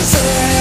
Say.